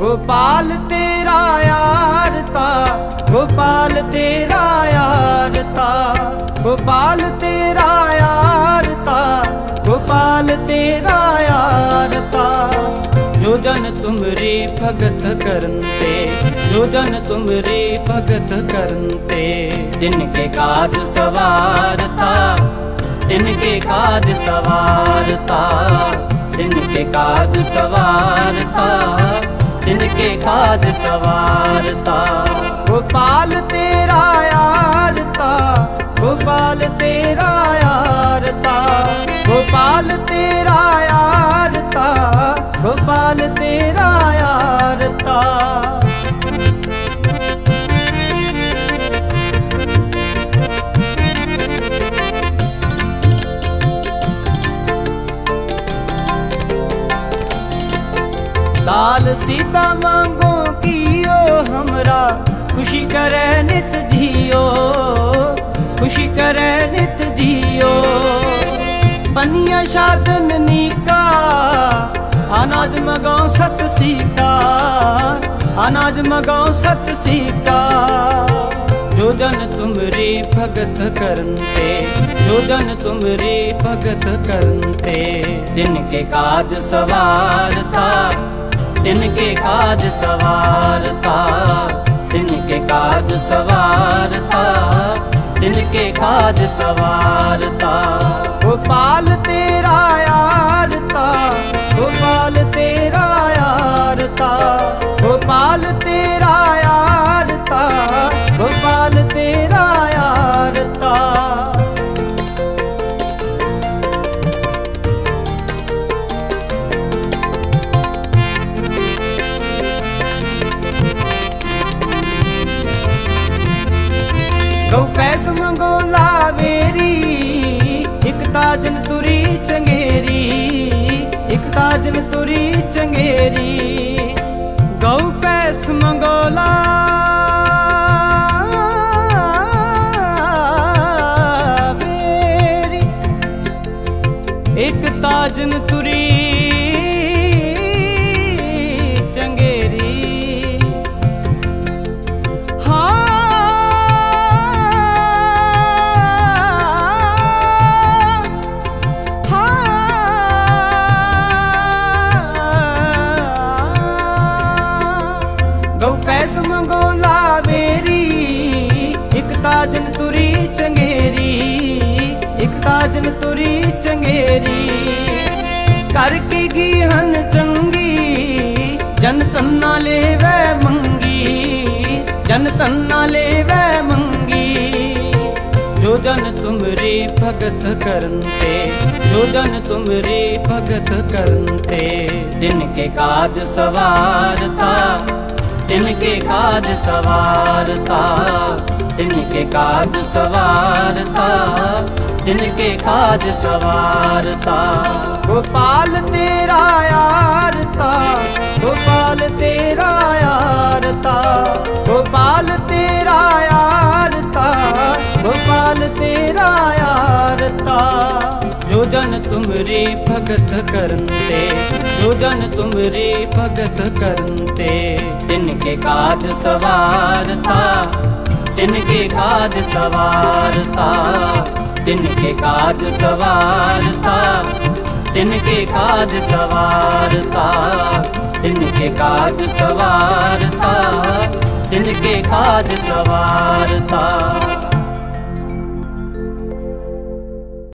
गोपाल तेरा यार था, गोपाल तेरा यार था, गोपाल तेरा यार था, गोपाल तेरा यार था। जो जन तुमरी भगत करते जो जन तुमरी भगत करते दिन के काज सवारता जिनके काज सवारता जिनके काज सवारता जिनके काज सवारता गोपाल तेरा लाल सीता मांगो कियो हमरा। खुशी करे नित जियो, खुशी करे नित जियो। पनिया शादन नीका, अनाज मगाओ सत सीता, अनाज मगाओ सत सीता। जो जन तुमरी भगत करते जो जन तुमरी भगत करते दिन के काज सवारता जिनके काज सवारता तिनके काज सवारता तिनके काज सवारता गोपाल तेरा ਕਉ ਪੈਸ ਮੰਗੋ ਲਾਵੇਰੀ, ਇਕ ਤਾਜਨ ਤੁਰੀ ਚੰਗੇਰੀ, ਇਕ ਤਾਜਨ ਤੁਰੀ ਚੰਗੇਰੀ। ਗਉ ਪੈਸ ਮੰਗੋ ਲਾ ਇੱਕ ਤਾਜਨ ਤੁਰੀ एक ताजन तुरी चंगेरी, एक ताजन तुरी चंगेरी। करके गी हन चंगी, जन तन्ना ले वै मंगी, जन तन्ना ले वै मंगी। जो जन तुमरी भगत करते जो जन तुमरी भगत करते जिनके काज सवारता दिन के काज सवारता। जिनके काज सवारता, जिनके काज सवारता। गोपाल तेरा यार था गोपाल तेरा यार था गोपाल तेरा यार था गोपाल तेरा यार था जो जन तुमरी भगत करते जो जन तुमरी भगत करते जिनके काज सवारता जिनके काज सवार सवारता जिनके काज सवार सवारता जिनके काज सवार सवारता जिनके काज सवार सवारता तिनके काज सवारता।